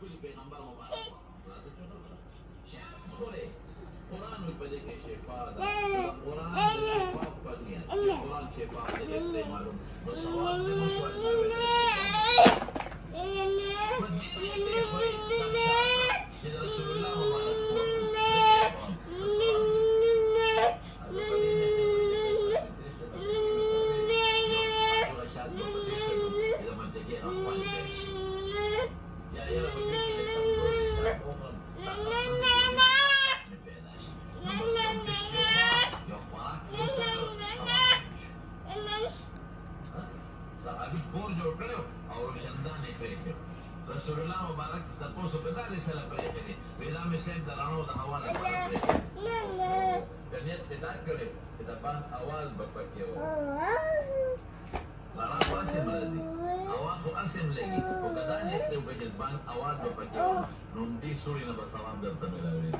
kulit peygamber mübarek Burası çok önemli. Şef kule. Kur'an hükmede ke şefa da. صحابي کور جوړ کړو او روشندان یې پرې کړ رسول الله مبارک تاسو په دالې سره پرې کړی وی دا مې سیم درانو د حواله پرې کړی کنيت دې دات کړو چې دا بان اواز به پکې و لاره پاتې مړدي اواز خو اسم لګي خو کدا چې دې په جذبان اواز به پکې و نو دې سوري نه به سلام درته ملاوي